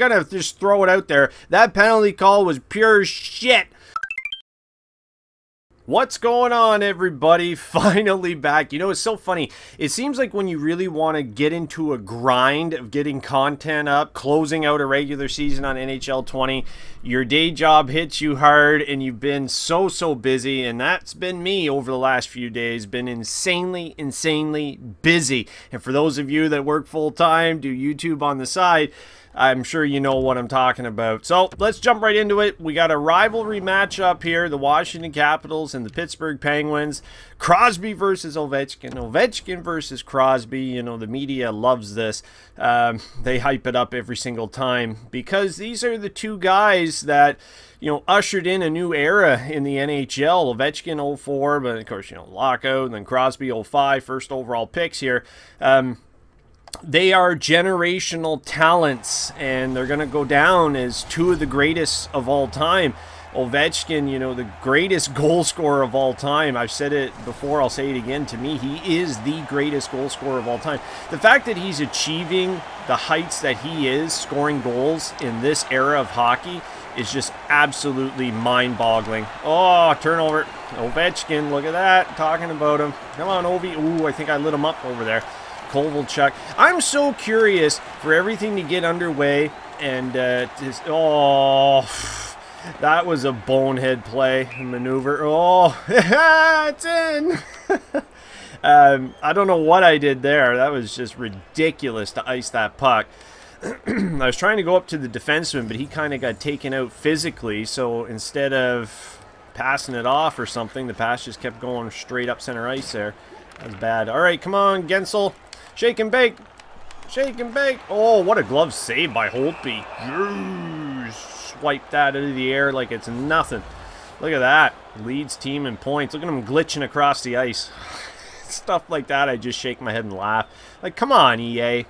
I'm going to just throw it out there. That penalty call was pure shit. What's going on, everybody? Finally back. You know, it's so funny. It seems like when you really want to get into a grind of getting content up, closing out a regular season on NHL 20, your day job hits you hard and you've been so, so busy. And that's been me over the last few days. Been insanely, insanely busy. And for those of you that work full time, do YouTube on the side, I'm sure you know what I'm talking about. So let's jump right into it. We got a rivalry matchup here, the Washington Capitals and the Pittsburgh Penguins. Crosby versus Ovechkin. Ovechkin versus Crosby. You know, the media loves this. Um, they hype it up every single time because these are the two guys that you know, ushered in a new era in the NHL. Ovechkin 04, but of course, you know, lockout, and then Crosby 05, first overall picks here. Um, they are generational talents, and they're going to go down as two of the greatest of all time. Ovechkin, you know, the greatest goal scorer of all time. I've said it before, I'll say it again. To me, he is the greatest goal scorer of all time. The fact that he's achieving the heights that he is, scoring goals in this era of hockey, is just absolutely mind-boggling. Oh, turnover. Ovechkin, look at that. Talking about him. Come on, Ovi. Ooh, I think I lit him up over there. Kovalchuk. I'm so curious for everything to get underway and uh, just, oh, that was a bonehead play maneuver. Oh, it's in. um, I don't know what I did there. That was just ridiculous to ice that puck. I was trying to go up to the defenseman, but he kind of got taken out physically. So instead of passing it off or something, the pass just kept going straight up center ice there. That was bad. All right, come on, Guentzel. Shake and bake. Shake and bake. Oh, what a glove save by Holtby. Swipe that into the air like it's nothing. Look at that. Leads team in points. Look at him glitching across the ice. Stuff like that, I just shake my head and laugh. Like, come on, EA.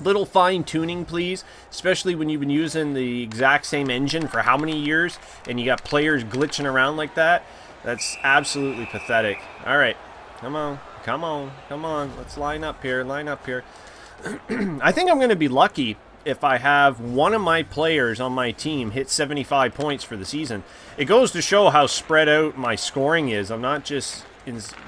Little fine tuning, please. Especially when you've been using the exact same engine for how many years and you got players glitching around like that. That's absolutely pathetic. All right. Come on. Come on, come on. Let's line up here, line up here. I think I'm going to be lucky if I have one of my players on my team hit 75 points for the season. It goes to show how spread out my scoring is. I'm not just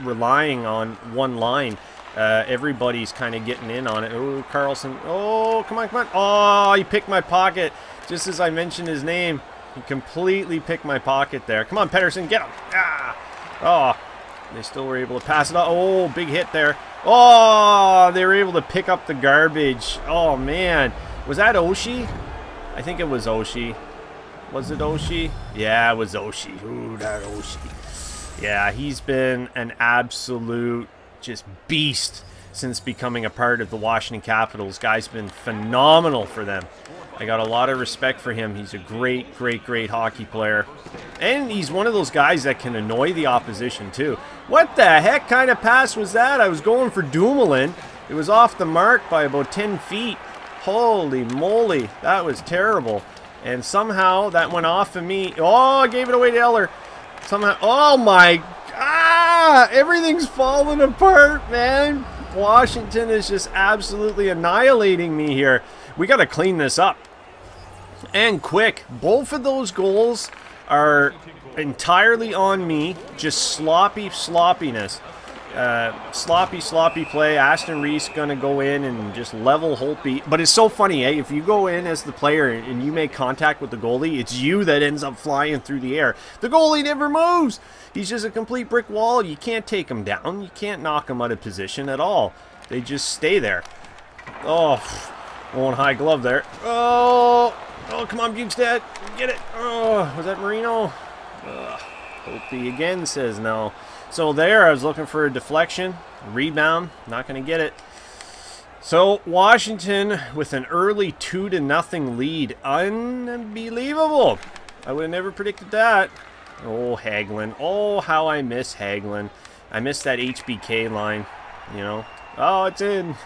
relying on one line. Uh, everybody's kind of getting in on it. Oh, Carlson. Oh, come on, come on. Oh, he picked my pocket just as I mentioned his name. He completely picked my pocket there. Come on, Pettersson, get him. Ah. Oh, they still were able to pass it out. Oh, big hit there. Oh, they were able to pick up the garbage. Oh, man. Was that Oshie? I think it was Oshie. Was it Oshie? Yeah, it was Oshie. Ooh, that Oshie. Yeah, he's been an absolute just beast since becoming a part of the Washington Capitals. Guy's been phenomenal for them. I got a lot of respect for him. He's a great, great, great hockey player. And he's one of those guys that can annoy the opposition, too. What the heck kind of pass was that? I was going for Dumoulin. It was off the mark by about 10 feet. Holy moly, that was terrible. And somehow that went off of me. Oh, I gave it away to Eller. Somehow, oh my, ah, everything's falling apart, man. Washington is just absolutely annihilating me here. We got to clean this up and quick. Both of those goals are entirely on me. Just sloppy sloppiness. Uh, sloppy, sloppy play. Aston Reese going to go in and just level Holtby. But it's so funny, eh? If you go in as the player and you make contact with the goalie, it's you that ends up flying through the air. The goalie never moves. He's just a complete brick wall. You can't take him down. You can't knock him out of position at all. They just stay there. Oh, going high glove there. Oh, Oh, come on, Bjugstad. Get it. Oh, was that Marino? Ugh. Holtby again says no. So there, I was looking for a deflection. Rebound. Not going to get it. So, Washington with an early 2 to nothing lead. Unbelievable. I would have never predicted that. Oh, Hagelin, Oh, how I miss Hagelin. I miss that HBK line, you know. Oh, it's in.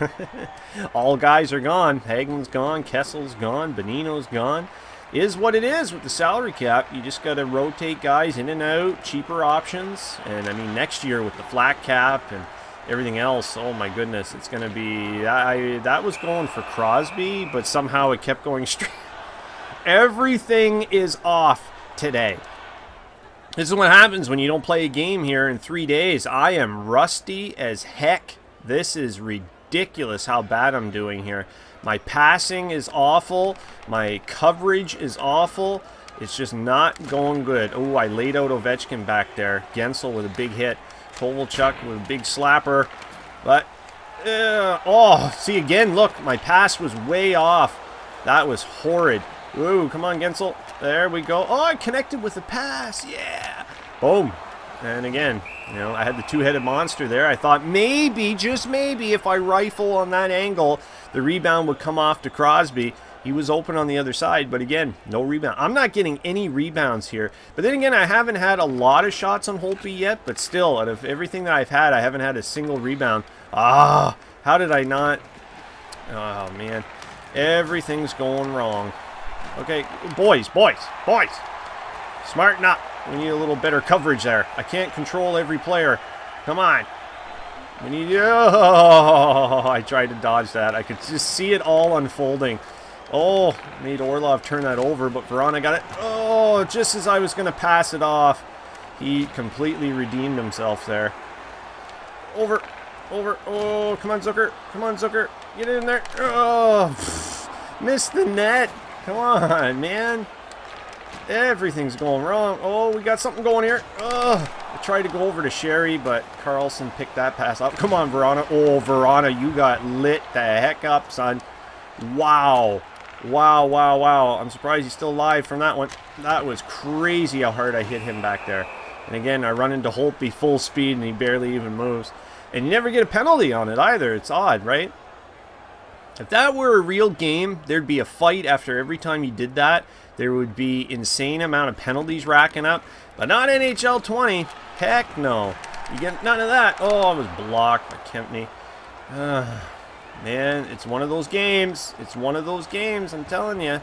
All guys are gone. Hagelin's gone. Kessel's gone. Bonino's gone. Is what it is with the salary cap. You just got to rotate guys in and out, cheaper options. And, I mean, next year with the flat cap and everything else, oh my goodness, it's going to be... I That was going for Crosby, but somehow it kept going straight. Everything is off today. This is what happens when you don't play a game here in three days. I am rusty as heck. This is ridiculous how bad I'm doing here. My passing is awful. My coverage is awful. It's just not going good. Oh, I laid out Ovechkin back there. Guentzel with a big hit. Kovalchuk with a big slapper. But, uh, oh, see again, look, my pass was way off. That was horrid. Ooh, come on, Guentzel. There we go. Oh, I connected with the pass. Yeah. Boom. And again, you know, I had the two-headed monster there. I thought maybe, just maybe, if I rifle on that angle, the rebound would come off to Crosby. He was open on the other side, but again, no rebound. I'm not getting any rebounds here. But then again, I haven't had a lot of shots on Holtby yet, but still, out of everything that I've had, I haven't had a single rebound. Ah, how did I not? Oh, man. Everything's going wrong. Okay, boys, boys, boys. Smarten up. We need a little better coverage there. I can't control every player. Come on. We need... Oh, I tried to dodge that. I could just see it all unfolding. Oh, made Orlov turn that over, but Vrana got it. Oh, just as I was going to pass it off, he completely redeemed himself there. Over, over. Oh, come on, Zucker. Come on, Zucker. Get in there. Oh, pff, missed the net. Come on, man. Everything's going wrong. Oh, we got something going here. Oh, I tried to go over to Sheary, but Carlson picked that pass up. Come on, Vrana. Oh, Vrana, you got lit the heck up, son. Wow. Wow, wow, wow. I'm surprised he's still alive from that one. That was crazy how hard I hit him back there. And again, I run into Holtby full speed, and he barely even moves. And you never get a penalty on it either. It's odd, right? If that were a real game, there'd be a fight after every time you did that. There would be insane amount of penalties racking up. But not NHL 20. Heck no. You get none of that. Oh, I was blocked by Kempny. Uh, man, it's one of those games. It's one of those games, I'm telling you.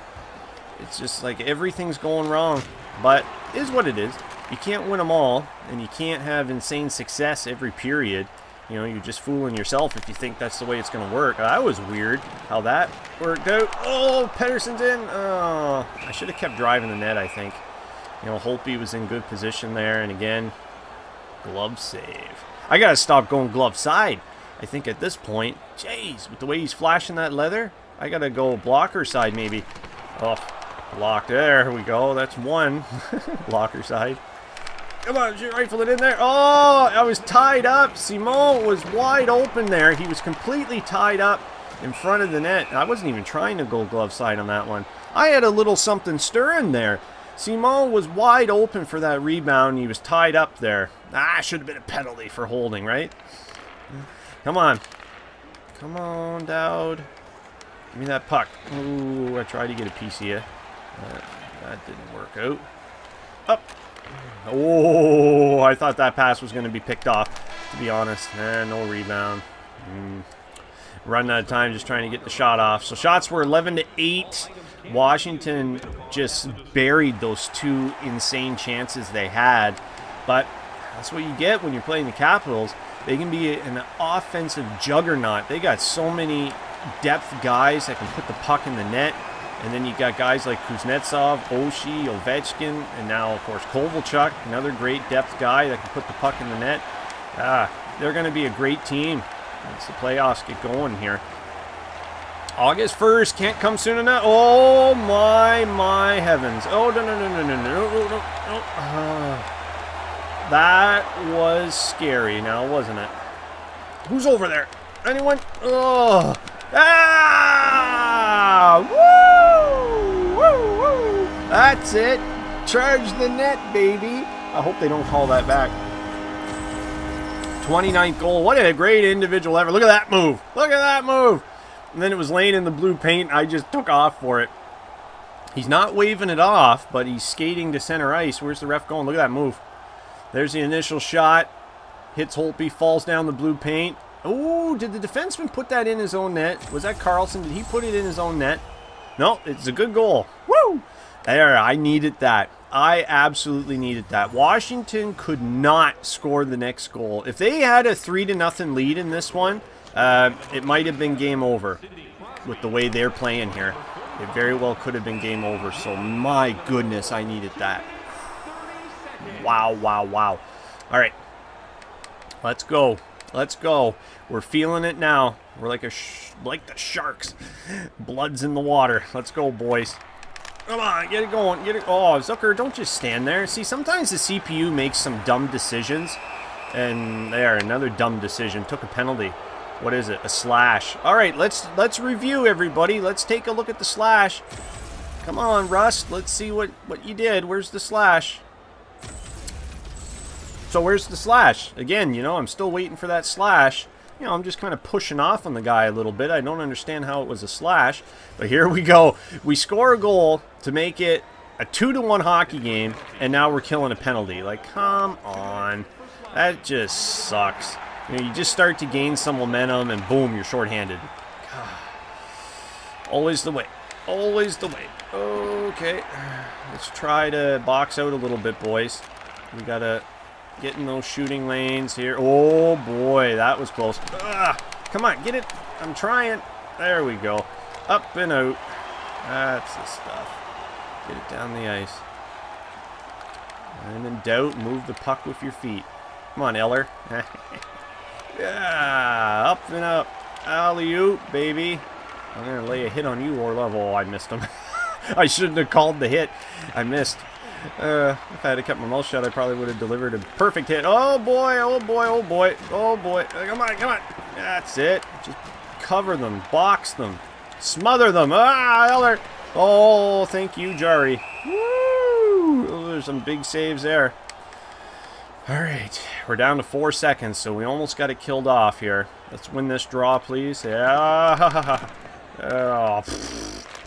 It's just like everything's going wrong. But is what it is. You can't win them all, and you can't have insane success every period. You know, you're just fooling yourself if you think that's the way it's going to work. That was weird how that worked out. Oh, Pettersson's in. Oh, I should have kept driving the net, I think. You know, Holtby was in good position there. And again, glove save. I got to stop going glove side. I think at this point, jeez, with the way he's flashing that leather, I got to go blocker side maybe. Oh, blocked. There we go. That's one. blocker side. Come on, rifle it in there. Oh, I was tied up. Simon was wide open there. He was completely tied up in front of the net. I wasn't even trying to go glove side on that one. I had a little something stirring there. Simon was wide open for that rebound. He was tied up there. Ah, should have been a penalty for holding, right? Come on. Come on, Dowd. Give me that puck. Ooh, I tried to get a piece of you. That, that didn't work out. Up. Oh, I thought that pass was going to be picked off, to be honest. Eh, no rebound. Mm. Running out of time just trying to get the shot off. So shots were 11 to 8. Washington just buried those two insane chances they had. But that's what you get when you're playing the Capitals. They can be an offensive juggernaut. They got so many depth guys that can put the puck in the net. And then you got guys like Kuznetsov, Oshie, Ovechkin, and now, of course, Kovalchuk, another great depth guy that can put the puck in the net. Ah, they're going to be a great team once the playoffs get going here. August 1st, can't come soon enough. Oh, my, my heavens. Oh, no, no, no, no, no, no, no, no. Uh, that was scary now, wasn't it? Who's over there? Anyone? Oh. Ah! Woo! That's it. Charge the net, baby. I hope they don't call that back. 29th goal. What a great individual effort. Look at that move. Look at that move. And then it was laying in the blue paint. I just took off for it. He's not waving it off, but he's skating to center ice. Where's the ref going? Look at that move. There's the initial shot. Hits Holtby, falls down the blue paint. Oh, did the defenseman put that in his own net? Was that Carlson? Did he put it in his own net? No, it's a good goal. Woo! There, I needed that. I absolutely needed that. Washington could not score the next goal. If they had a 3 to nothing lead in this one, uh, it might have been game over with the way they're playing here. It very well could have been game over. So, my goodness, I needed that. Wow, wow, wow. All right. Let's go. Let's go. We're feeling it now. We're like a like the sharks. Blood's in the water. Let's go, boys. Come on, get it going. Get it. Oh, Zucker, don't just stand there. See, sometimes the CPU makes some dumb decisions. And there, another dumb decision. Took a penalty. What is it? A slash. All right, let's let's review everybody. Let's take a look at the slash. Come on, Rust. Let's see what what you did. Where's the slash? So where's the slash? Again, you know, I'm still waiting for that slash. You know, I'm just kind of pushing off on the guy a little bit. I don't understand how it was a slash. But here we go. We score a goal to make it a 2 to one hockey game, and now we're killing a penalty. Like, come on. That just sucks. You, know, you just start to gain some momentum, and boom, you're shorthanded. Always the way. Always the way. Okay. Let's try to box out a little bit, boys. We gotta Getting those shooting lanes here. Oh, boy, that was close. Ugh. Come on, get it. I'm trying. There we go. Up and out. That's the stuff. Get it down the ice. And in doubt, move the puck with your feet. Come on, Eller. yeah, up and up. Alley-oop, baby. I'm going to lay a hit on you, Orlov. Oh, I missed him. I shouldn't have called the hit. I missed. Uh, if I had kept my mouth shut, I probably would have delivered a perfect hit. Oh boy, oh boy, oh boy, oh boy. Come on, come on. That's it. Just cover them, box them, smother them. Ah, Eller. Oh, thank you, Jarry. Woo! Those are some big saves there. All right, we're down to four seconds, so we almost got it killed off here. Let's win this draw, please. Yeah. Oh,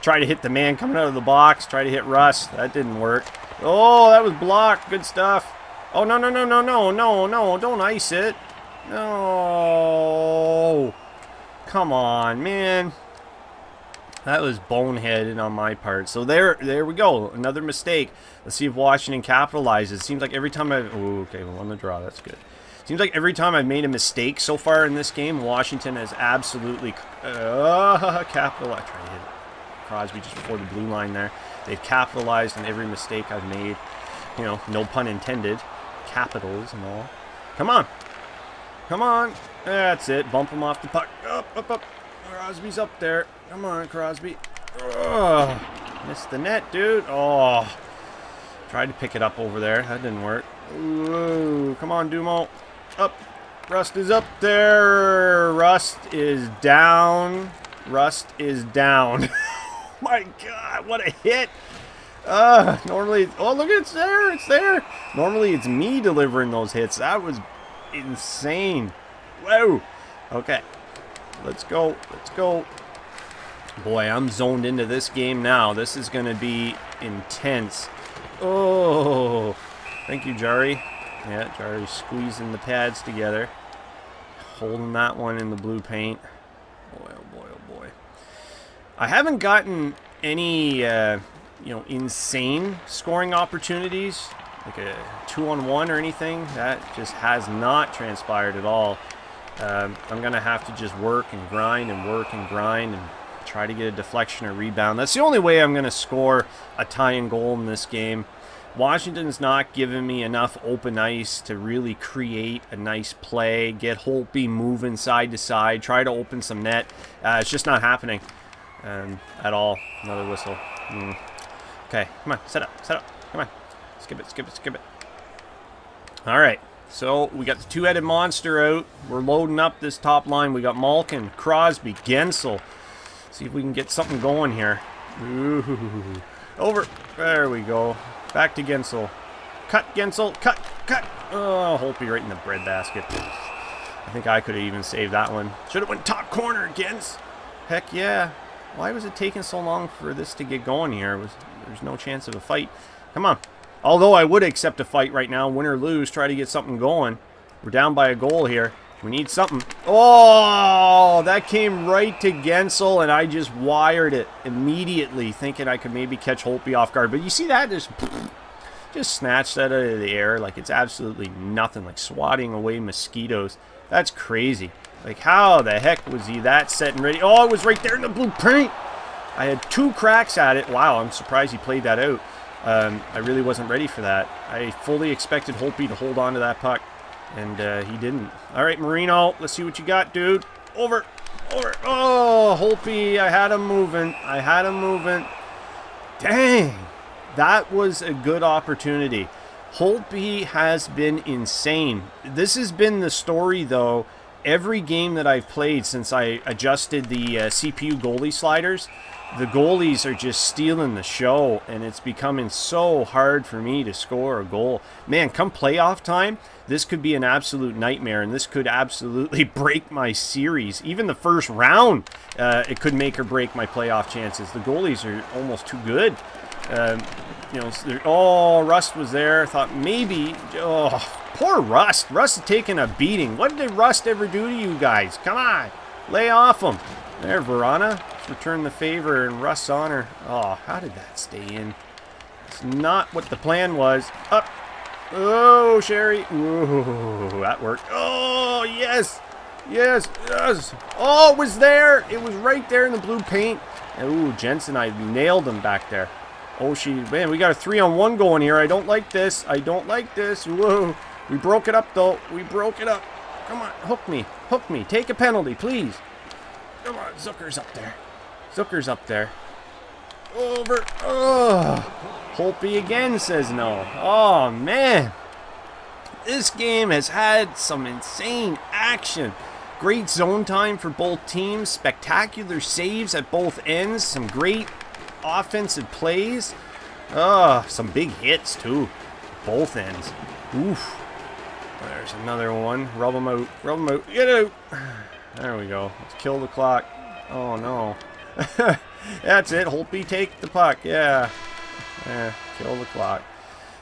try to hit the man coming out of the box. Try to hit Rust. That didn't work. Oh, that was blocked. Good stuff. Oh, no, no, no, no, no, no, no. Don't ice it. No. Come on, man. That was boneheaded on my part. So there there we go. Another mistake. Let's see if Washington capitalizes. Seems like every time I've... Oh, okay, well, on the draw. That's good. Seems like every time I've made a mistake so far in this game, Washington has absolutely uh, capitalized. Try to hit Crosby just before the blue line there. They've capitalized on every mistake I've made. You know, no pun intended. Capitals and all. Come on. Come on. That's it. Bump him off the puck. Up, up, up. Crosby's up there. Come on, Crosby. Ugh. Missed the net, dude. Oh. Tried to pick it up over there. That didn't work. Ooh. Come on, Dumo. Up. Rust is up there. Rust is down. Rust is down. my god, what a hit! Uh, normally, oh look, it's there, it's there. Normally it's me delivering those hits. That was insane. Whoa. Okay, let's go, let's go. Boy, I'm zoned into this game now. This is going to be intense. Oh, thank you, Jarry. Yeah, Jarry squeezing the pads together. Holding that one in the blue paint. Boy, oh. I haven't gotten any, uh, you know, insane scoring opportunities, like a two-on-one or anything. That just has not transpired at all. Um, I'm going to have to just work and grind and work and grind and try to get a deflection or rebound. That's the only way I'm going to score a tying goal in this game. Washington's not giving me enough open ice to really create a nice play, get Holtby moving side to side, try to open some net. Uh, it's just not happening um, at all. Another whistle. Mm. Okay, come on, set up, set up. Come on. Skip it, skip it, skip it. All right, so we got the two-headed monster out. We're loading up this top line. We got Malkin, Crosby, Guentzel. See if we can get something going here. Ooh. Over. There we go. Back to Guentzel. Cut, Guentzel. Cut, cut. Oh, Holtby right in the breadbasket. I think I could have even saved that one. Should have went top corner, Gens. Heck yeah. Why was it taking so long for this to get going here? Was There's no chance of a fight. Come on. Although I would accept a fight right now, win or lose, try to get something going. We're down by a goal here. We need something. Oh, that came right to Guentzel, and I just wired it immediately, thinking I could maybe catch Holtby off guard. But you see that? There's just snatched that out of the air like it's absolutely nothing, like swatting away mosquitoes. That's crazy. Like, how the heck was he that set and ready? Oh, it was right there in the blueprint. I had two cracks at it. Wow, I'm surprised he played that out. Um, I really wasn't ready for that. I fully expected Holtby to hold on to that puck, and uh, he didn't. All right, Marino, let's see what you got, dude. Over, over. Oh, Holtby, I had him moving. I had him moving. Dang, that was a good opportunity. Holtby has been insane. This has been the story, though, every game that I've played since I adjusted the uh, CPU goalie sliders the goalies are just stealing the show, and it's becoming so hard for me to score a goal. Man, come playoff time, this could be an absolute nightmare, and this could absolutely break my series. Even the first round, uh, it could make or break my playoff chances. The goalies are almost too good. Um, you know, oh, Rust was there. I thought maybe, oh, poor Rust. Rust is taking a beating. What did Rust ever do to you guys? Come on, lay off him. There, Vrana. Let's return the favor in Rust's honor. Oh, how did that stay in? It's not what the plan was. Up. Oh, Sheary. Ooh, that worked. Oh, yes. Yes, yes. Oh, it was there. It was right there in the blue paint. Ooh, Jensen, I nailed him back there. Oh, she, man, we got a three on one going here. I don't like this. I don't like this. Whoa. We broke it up, though. We broke it up. Come on, hook me. Hook me. Take a penalty, please. Come on, Zucker's up there. Zucker's up there. Over. Oh. Holtby again says no. Oh, man. This game has had some insane action. Great zone time for both teams. Spectacular saves at both ends. Some great offensive plays. Oh, some big hits, too. Both ends. Oof. There's another one. Rub them out. Rub them out. Get out. There we go. Let's kill the clock. Oh, no. That's it. Holtby, take the puck. Yeah. Yeah, kill the clock.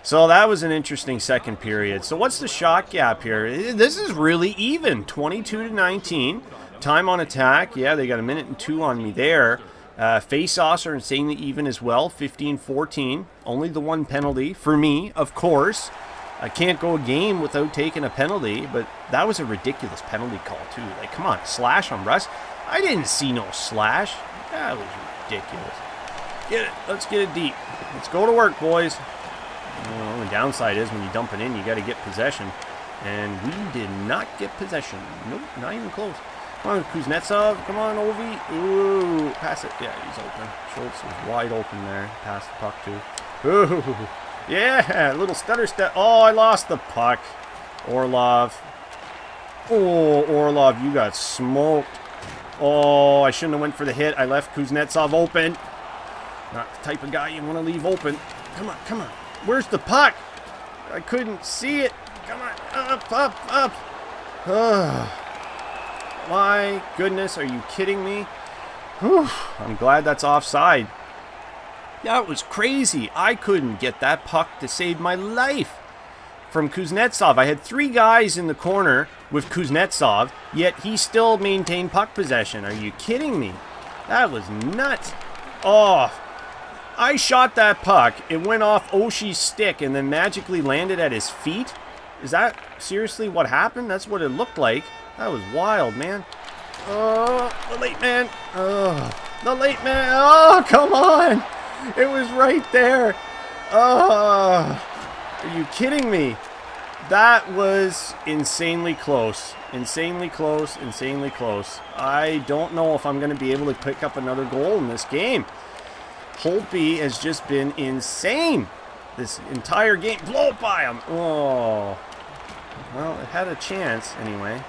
So that was an interesting second period. So what's the shot gap here? This is really even. 22 to 19. Time on attack. Yeah, they got a minute and two on me there. Uh, face-offs are insanely even as well. 15-14. Only the one penalty for me, of course. I can't go a game without taking a penalty, but that was a ridiculous penalty call, too. Like, come on, slash on Rust? I didn't see no slash. That was ridiculous. Get it. Let's get it deep. Let's go to work, boys. Well, the only downside is when you dump it in, you got to get possession. And we did not get possession. Nope, not even close. Come on, Kuznetsov. Come on, Ovi. Ooh, pass it. Yeah, he's open. Schultz was wide open there. Pass the puck to. Ooh. Yeah, little stutter step. Oh, I lost the puck. Orlov. Oh, Orlov, you got smoked. Oh, I shouldn't have went for the hit. I left Kuznetsov open. Not the type of guy you want to leave open. Come on, come on. Where's the puck? I couldn't see it. Come on, up, up, up. Oh, my goodness, are you kidding me? Whew, I'm glad that's offside. That was crazy. I couldn't get that puck to save my life. From Kuznetsov, I had three guys in the corner with Kuznetsov, yet he still maintained puck possession. Are you kidding me? That was nuts. Oh, I shot that puck. It went off Oshie's stick and then magically landed at his feet. Is that seriously what happened? That's what it looked like. That was wild, man. Oh, the late man. Oh, the late man. Oh, come on. It was right there. Oh, are you kidding me? That was insanely close. Insanely close, insanely close. I don't know if I'm going to be able to pick up another goal in this game. Holtby has just been insane this entire game. Blow by him. Oh. Well, it had a chance anyway.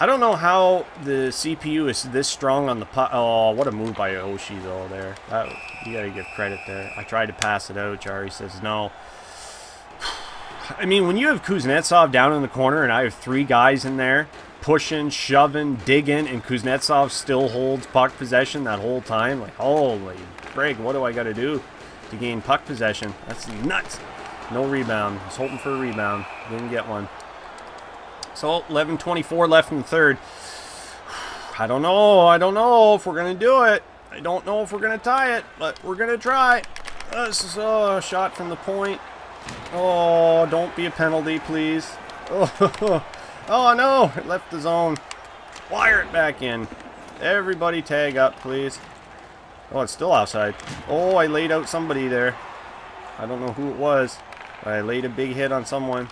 I don't know how the CPU is this strong on the pot. Oh, what a move by Oshie, though, there. That, you got to give credit there. I tried to pass it out. Jarry says no. I mean, when you have Kuznetsov down in the corner and I have three guys in there pushing, shoving, digging, and Kuznetsov still holds puck possession that whole time, like, holy frig, what do I got to do to gain puck possession? That's nuts. No rebound. I was hoping for a rebound. Didn't get one. So 11:24 left in the third. I don't know. I don't know if we're gonna do it. I don't know if we're gonna tie it, but we're gonna try. Uh, this is uh, a shot from the point. Oh, don't be a penalty, please. Oh, oh no, it left the zone. Wire it back in. Everybody tag up, please. Oh, it's still outside. Oh, I laid out somebody there. I don't know who it was. I laid a big hit on someone.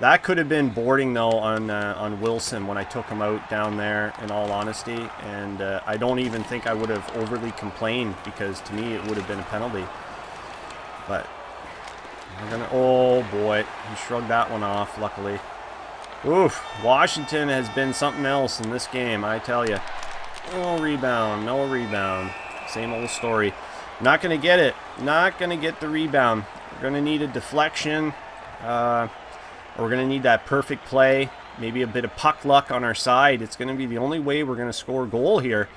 That could have been boarding, though, on uh, on Wilson when I took him out down there, in all honesty. And uh, I don't even think I would have overly complained because, to me, it would have been a penalty. But, we're gonna... Oh, boy. He shrugged that one off, luckily. Oof. Washington has been something else in this game, I tell you. No rebound. No rebound. Same old story. Not going to get it. Not going to get the rebound. We're going to need a deflection. Uh, we're going to need that perfect play. Maybe a bit of puck luck on our side. It's going to be the only way we're going to score a goal here.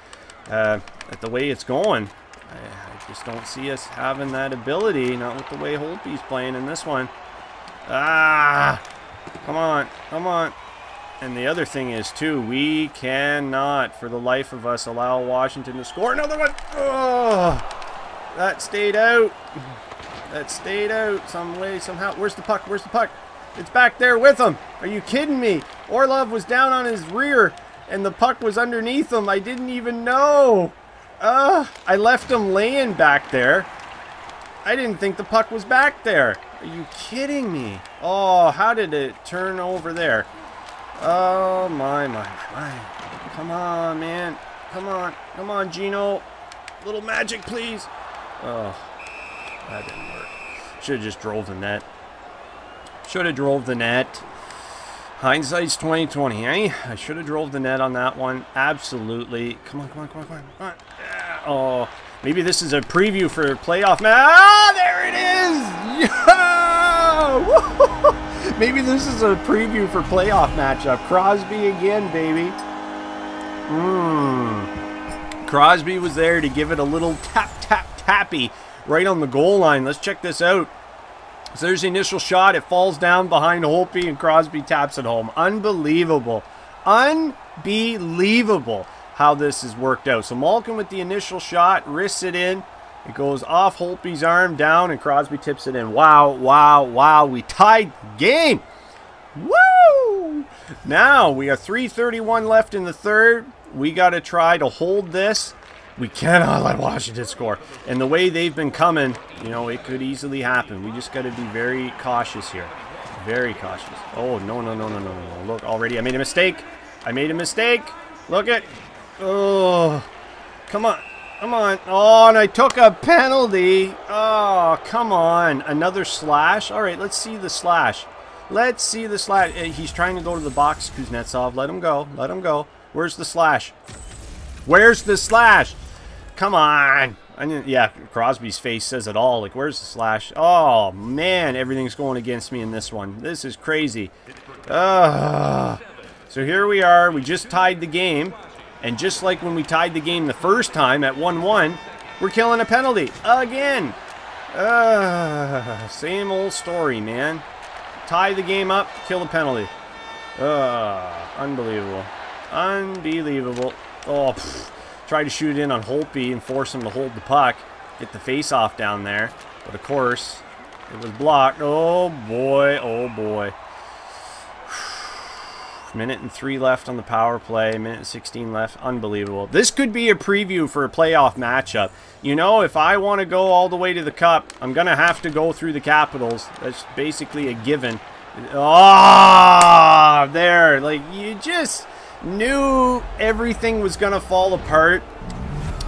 Uh, at the way it's going. I, I, just don't see us having that ability. Not with the way Holtby's playing in this one. Ah! Come on. Come on. And the other thing is, too, we cannot, for the life of us, allow Washington to score another one. Oh, that stayed out. That stayed out some way, somehow. Where's the puck? Where's the puck? It's back there with him. Are you kidding me? Orlov was down on his rear, and the puck was underneath him. I didn't even know. Uh, I left him laying back there. I didn't think the puck was back there. Are you kidding me? Oh, how did it turn over there? Oh, my, my, my. Come on, man. Come on. Come on, Gino. Little magic, please. Oh, that didn't work. Should have just drove the net. Should have drove the net. Hindsight's 2020, eh? I should have drove the net on that one. Absolutely. Come on, come on, come on, come on. Come on. Yeah. Oh, maybe this is a preview for playoff. Ah, there it is! Yeah! Maybe this is a preview for playoff matchup. Crosby again, baby. Mmm. Crosby was there to give it a little tap, tap, tappy right on the goal line. Let's check this out. So there's the initial shot. It falls down behind Holtby, and Crosby taps it home. Unbelievable. Unbelievable how this has worked out. So Malkin with the initial shot, wrists it in. It goes off Holtby's arm down, and Crosby tips it in. Wow, wow, wow. We tied the game. Woo! Now, we have 3.31 left in the third. We got to try to hold this. We cannot let Washington score. And the way they've been coming, you know, it could easily happen. We just got to be very cautious here. Very cautious. Oh, no, no, no, no, no, no. Look, already I made a mistake. I made a mistake. Look at. Oh, come on. Come on. Oh, and I took a penalty. Oh, come on. Another slash? All right, let's see the slash. Let's see the slash. Eh, he's trying to go to the box, Kuznetsov. Let him go. Let him go. Where's the slash? Where's the slash? Come on. Yeah, Crosby's face says it all. Like, where's the slash? Oh, man. Everything's going against me in this one. This is crazy. Uh, so here we are. We just tied the game. And just like when we tied the game the first time at 1-1, we're killing a penalty. Again. Uh, same old story, man. Tie the game up, kill the penalty. Uh, unbelievable. Unbelievable. Oh, pff. Tried to shoot it in on Holtby and force him to hold the puck. Get the face off down there. But of course, it was blocked. Oh boy, oh boy. Minute and three left on the power play. Minute and 16 left. Unbelievable. This could be a preview for a playoff matchup. You know, if I want to go all the way to the cup, I'm going to have to go through the Capitals. That's basically a given. Ah, oh, there. Like, you just knew everything was going to fall apart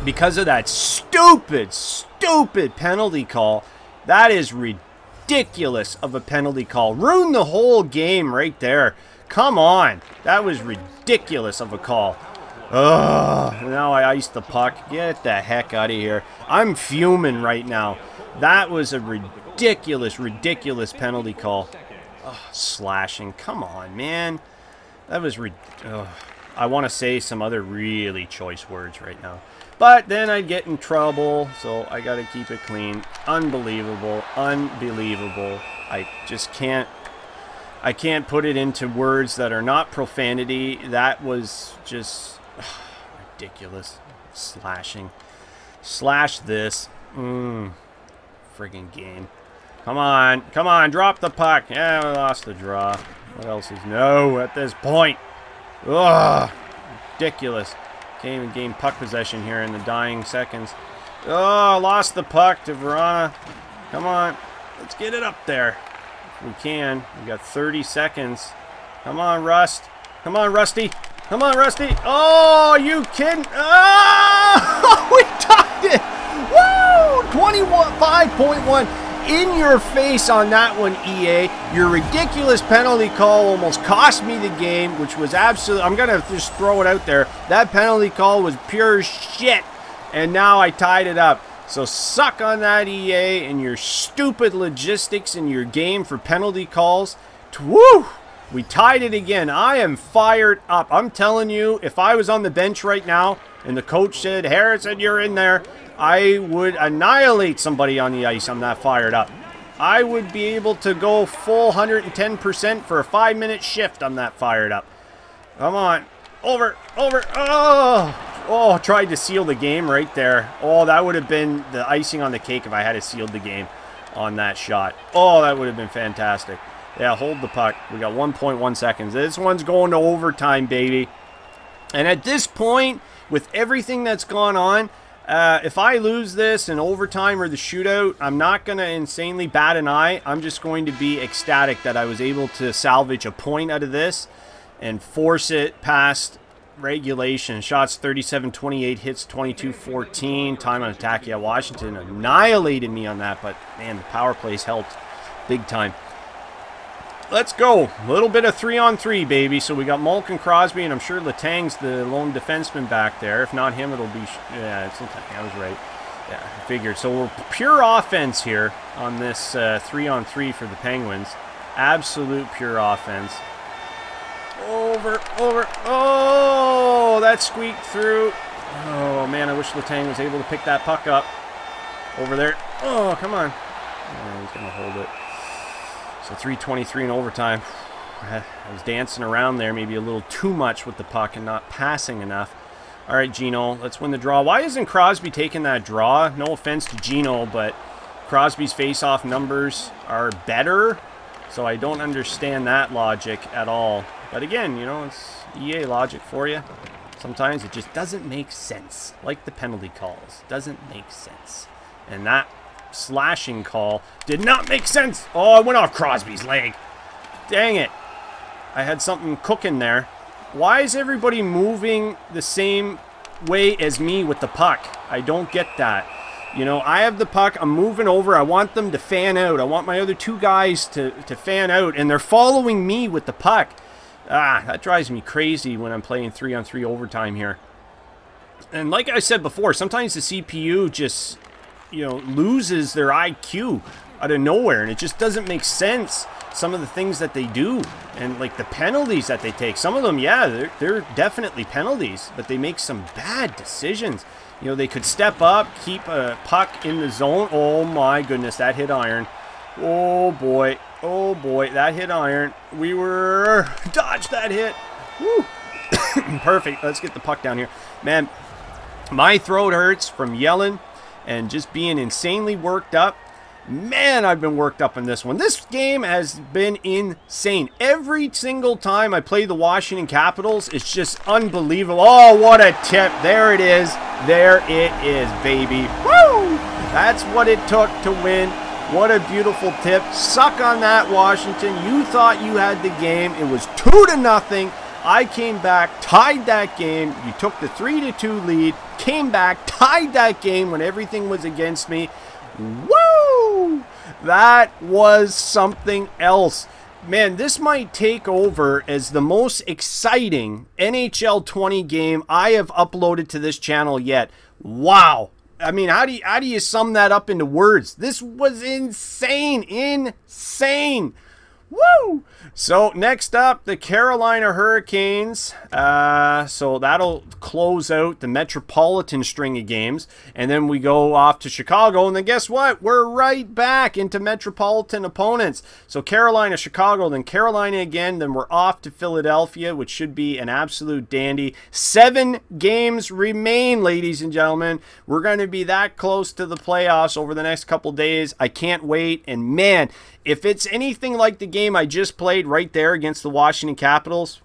because of that stupid, stupid penalty call. That is ridiculous of a penalty call. Ruined the whole game right there. Come on. That was ridiculous of a call. Ugh. Now I iced the puck. Get the heck out of here. I'm fuming right now. That was a ridiculous, ridiculous penalty call. Ugh, slashing. Come on, man. That was... Ugh. I want to say some other really choice words right now. But then I'd get in trouble, so I got to keep it clean. Unbelievable. Unbelievable. I just can't I can't put it into words that are not profanity. That was just ugh, ridiculous. Slashing. Slash this. Mmm. Friggin' game. Come on. Come on. Drop the puck. Yeah, we lost the draw. What else is... No, at this point. Ugh. Ridiculous. Can't even gain puck possession here in the dying seconds. Oh, lost the puck to Vrana. Come on. Let's get it up there. We can. We got 30 seconds. Come on, Rust. Come on, Rusty. Come on, Rusty. Oh, you kidding? Oh, we tied it. Woo! 25.1 in your face on that one, EA. Your ridiculous penalty call almost cost me the game, which was absolutely. I'm going to just throw it out there. That penalty call was pure shit. And now I tied it up. So suck on that, EA, and your stupid logistics in your game for penalty calls. Woo! We tied it again. I am fired up. I'm telling you, if I was on the bench right now and the coach said, Harrison, you're in there, I would annihilate somebody on the ice. I'm that fired up. I would be able to go full 110% for a five-minute shift. I'm that fired up. Come on. Over, over. Oh! Oh, tried to seal the game right there. Oh, that would have been the icing on the cake if I had sealed the game on that shot. Oh, that would have been fantastic. Yeah, hold the puck. We got 1.1 seconds. This one's going to overtime, baby. And at this point, with everything that's gone on, uh, if I lose this in overtime or the shootout, I'm not going to insanely bat an eye. I'm just going to be ecstatic that I was able to salvage a point out of this and force it past regulation. Shots 37-28, hits 22-14. Time on attack. Yeah, Washington annihilated me on that, but man, the power plays helped big time. Let's go. A little bit of three-on-three, 3, baby. So we got Malkin Crosby, and I'm sure Letang's the lone defenseman back there. If not him, it'll be... Yeah, it's Letang. I was right. Yeah, I figured. So we're pure offense here on this uh, three-on-three 3 for the Penguins. Absolute pure offense. Over, over. Oh, that squeaked through. Oh, man, I wish Letang was able to pick that puck up. Over there. Oh, come on. Oh, he's going to hold it. So 323 in overtime. I was dancing around there maybe a little too much with the puck and not passing enough. All right, Gino, let's win the draw. Why isn't Crosby taking that draw? No offense to Gino, but Crosby's face-off numbers are better, so I don't understand that logic at all. But again, you know, it's EA logic for you. Sometimes it just doesn't make sense, like the penalty calls. Doesn't make sense. And that slashing call did not make sense. Oh, it went off Crosby's leg. Dang it. I had something cooking there. Why is everybody moving the same way as me with the puck? I don't get that. You know, I have the puck. I'm moving over. I want them to fan out. I want my other two guys to, to fan out. And they're following me with the puck. Ah, that drives me crazy when I'm playing three on three overtime here. And like I said before, sometimes the CPU just you know, loses their IQ out of nowhere, and it just doesn't make sense. Some of the things that they do, and like the penalties that they take. Some of them, yeah, they're, they're definitely penalties, but they make some bad decisions. You know, they could step up, keep a puck in the zone. Oh my goodness, that hit iron. Oh boy, oh boy, that hit iron. We were dodge that hit. Woo. Perfect. Let's get the puck down here, man. My throat hurts from yelling and just being insanely worked up. Man, I've been worked up in this one. This game has been insane. Every single time I play the Washington Capitals, it's just unbelievable. Oh, what a tip. There it is. There it is, baby. Woo! That's what it took to win. What a beautiful tip. Suck on that, Washington. You thought you had the game. It was 2 to nothing. I came back, tied that game. You took the 3 to 2 lead, came back, tied that game when everything was against me. Woo! That was something else. Man, this might take over as the most exciting NHL 20 game I have uploaded to this channel yet. Wow. I mean, how do you, how do you sum that up into words? This was insane. Insane. Woo! So next up, the Carolina Hurricanes. Uh, so that'll close out the Metropolitan string of games, and then we go off to Chicago. And then guess what? We're right back into Metropolitan opponents. So Carolina, Chicago, then Carolina again. Then we're off to Philadelphia, which should be an absolute dandy. Seven games remain, ladies and gentlemen. We're going to be that close to the playoffs over the next couple days. I can't wait. And man, if it's anything like the game I just played right there against the Washington Capitals,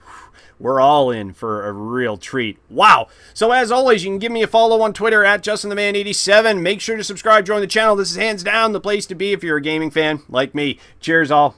we're all in for a real treat. Wow. So as always, you can give me a follow on Twitter at JustinTheMan87. Make sure to subscribe, join the channel. This is hands down the place to be if you're a gaming fan like me. Cheers all.